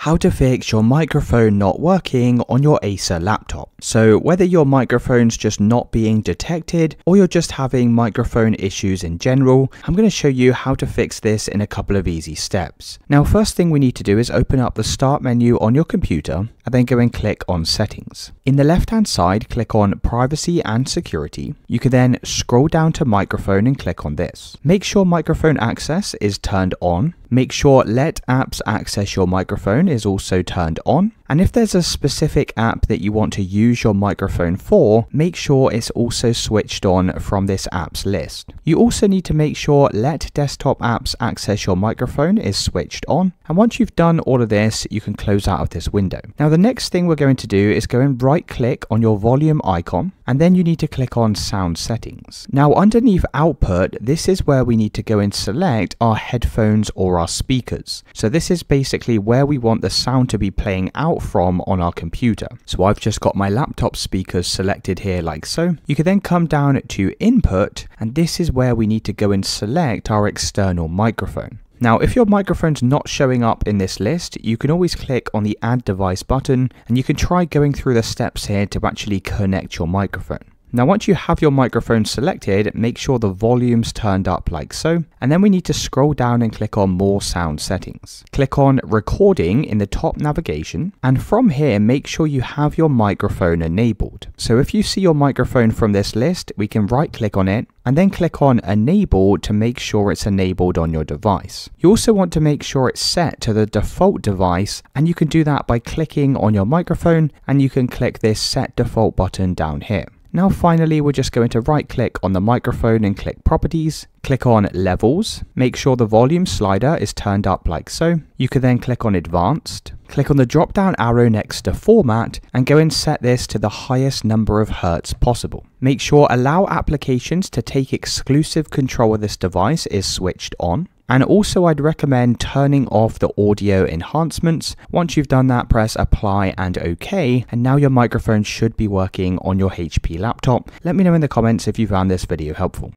how to fix your microphone not working on your Acer laptop. So whether your microphone's just not being detected or you're just having microphone issues in general, I'm going to show you how to fix this in a couple of easy steps. Now first thing we need to do is open up the start menu on your computer and then go and click on settings. In the left hand side click on privacy and security. You can then scroll down to microphone and click on this. Make sure microphone access is turned on Make sure let apps access your microphone is also turned on. And if there's a specific app that you want to use your microphone for, make sure it's also switched on from this apps list. You also need to make sure let desktop apps access your microphone is switched on. And once you've done all of this, you can close out of this window. Now the next thing we're going to do is go and right click on your volume icon and then you need to click on sound settings. Now underneath output, this is where we need to go and select our headphones or our speakers. So this is basically where we want the sound to be playing out from on our computer. So I've just got my laptop speakers selected here like so. You can then come down to input and this is where we need to go and select our external microphone. Now, if your microphone's not showing up in this list, you can always click on the add device button and you can try going through the steps here to actually connect your microphone. Now once you have your microphone selected, make sure the volume's turned up like so, and then we need to scroll down and click on more sound settings. Click on recording in the top navigation, and from here make sure you have your microphone enabled. So if you see your microphone from this list, we can right click on it, and then click on enable to make sure it's enabled on your device. You also want to make sure it's set to the default device and you can do that by clicking on your microphone and you can click this set default button down here. Now finally, we're just going to right click on the microphone and click properties, click on levels, make sure the volume slider is turned up like so. You can then click on advanced, click on the drop down arrow next to format and go and set this to the highest number of hertz possible. Make sure allow applications to take exclusive control of this device is switched on. And also I'd recommend turning off the audio enhancements. Once you've done that, press apply and OK. And now your microphone should be working on your HP laptop. Let me know in the comments if you found this video helpful.